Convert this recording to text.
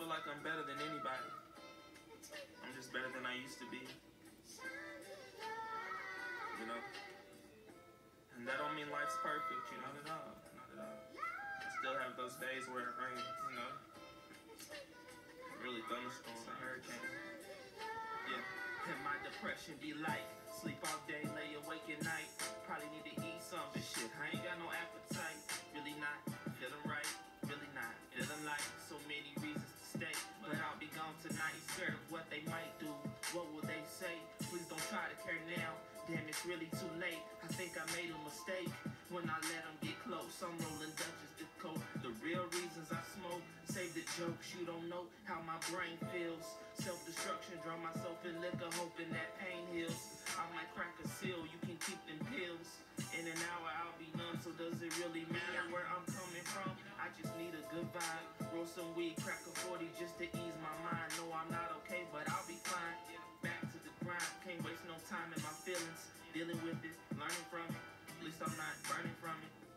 feel like I'm better than anybody. I'm just better than I used to be. You know? And that don't mean life's perfect, you know, not at all. Not at all. I still have those days where it rains, you know? Really thunderstorms and hurricanes. Yeah. And my depression be like sleep all day, lay awake at try to care now. Damn, it's really too late. I think I made a mistake when I let them get close. I'm rolling Dutchess to coke. The real reasons I smoke. Save the jokes, you don't know how my brain feels. Self destruction, drown myself in liquor, hoping that pain heals. I might crack a seal, you can keep them pills. In an hour, I'll be numb, so does it really matter where I'm coming from? I just need a good vibe. Roll some weed, crack a 40 just to ease my mind. Can't waste no time in my feelings. Dealing with it, learning from it. At least I'm not burning from it.